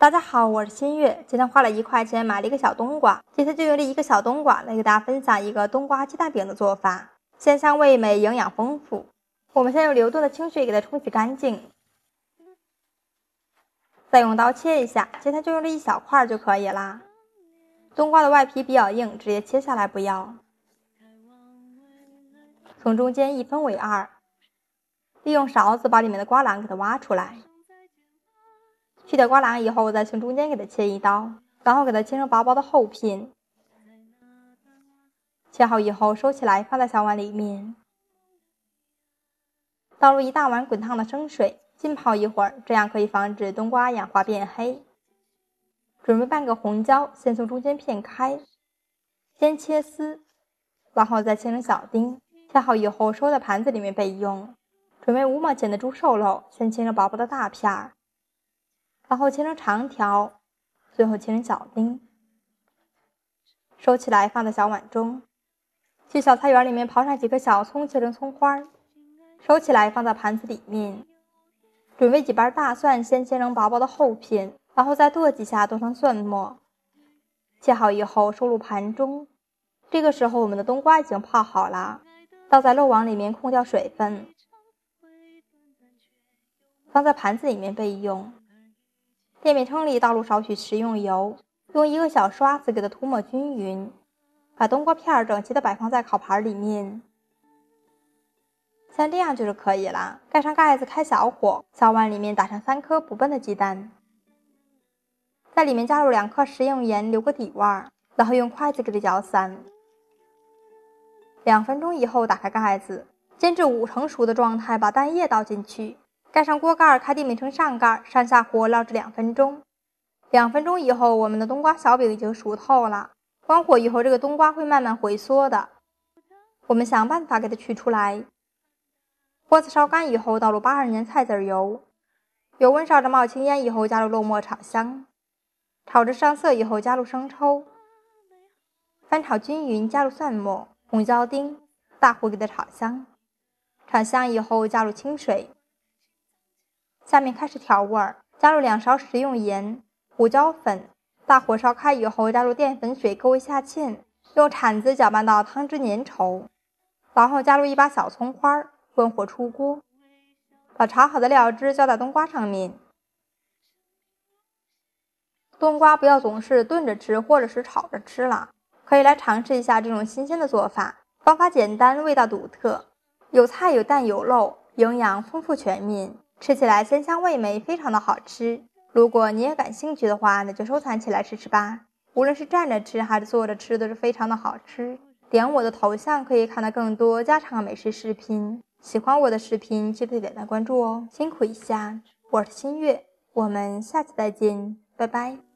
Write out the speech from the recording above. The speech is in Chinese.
大家好，我是新月。今天花了一块钱买了一个小冬瓜，今天就用这一个小冬瓜来给大家分享一个冬瓜鸡蛋饼的做法，鲜香味美，营养丰富。我们先用流动的清水给它冲洗干净，再用刀切一下。今天就用这一小块就可以啦。冬瓜的外皮比较硬，直接切下来不要。从中间一分为二，利用勺子把里面的瓜瓤给它挖出来。去掉瓜瓤以后，再从中间给它切一刀，然后给它切成薄薄的厚片。切好以后收起来，放在小碗里面。倒入一大碗滚烫的生水，浸泡一会儿，这样可以防止冬瓜氧化变黑。准备半个红椒，先从中间片开，先切丝，然后再切成小丁。切好以后收在盘子里面备用。准备五毛钱的猪瘦肉，先切成薄薄的大片儿。然后切成长条，最后切成小丁，收起来放在小碗中。去小菜园里面刨上几颗小葱，切成葱花，收起来放在盘子里面。准备几瓣大蒜，先切成薄薄的厚片，然后再剁几下剁成蒜末。切好以后收入盘中。这个时候我们的冬瓜已经泡好了，倒在漏网里面控掉水分，放在盘子里面备用。电饼铛里倒入少许食用油，用一个小刷子给它涂抹均匀，把冬瓜片整齐的摆放在烤盘里面，像这样就是可以了。盖上盖子，开小火，小碗里面打上三颗不笨的鸡蛋，在里面加入两克食用盐，留个底味儿，然后用筷子给它搅散。两分钟以后打开盖子，煎至五成熟的状态，把蛋液倒进去。盖上锅盖，开电饼铛上盖，上下火烙至两分钟。两分钟以后，我们的冬瓜小饼已经熟透了。关火以后，这个冬瓜会慢慢回缩的。我们想办法给它取出来。锅子烧干以后，倒入八二年菜籽油，油温烧着冒青烟以后，加入肉末炒香。炒至上色以后，加入生抽，翻炒均匀，加入蒜末、红椒丁，大火给它炒香。炒香以后，加入清水。下面开始调味儿，加入两勺食用盐、胡椒粉，大火烧开以后，加入淀粉水勾一下芡，用铲子搅拌到汤汁粘稠，然后加入一把小葱花，关火出锅，把炒好的料汁浇在冬瓜上面。冬瓜不要总是炖着吃或者是炒着吃了，可以来尝试一下这种新鲜的做法，方法简单，味道独特，有菜有蛋有肉，营养丰富全面。吃起来鲜香味美，非常的好吃。如果你也感兴趣的话，那就收藏起来试试吧。无论是站着吃还是坐着吃，都是非常的好吃。点我的头像可以看到更多家常美食视频。喜欢我的视频，记得点赞关注哦。辛苦一下，我是新月，我们下次再见，拜拜。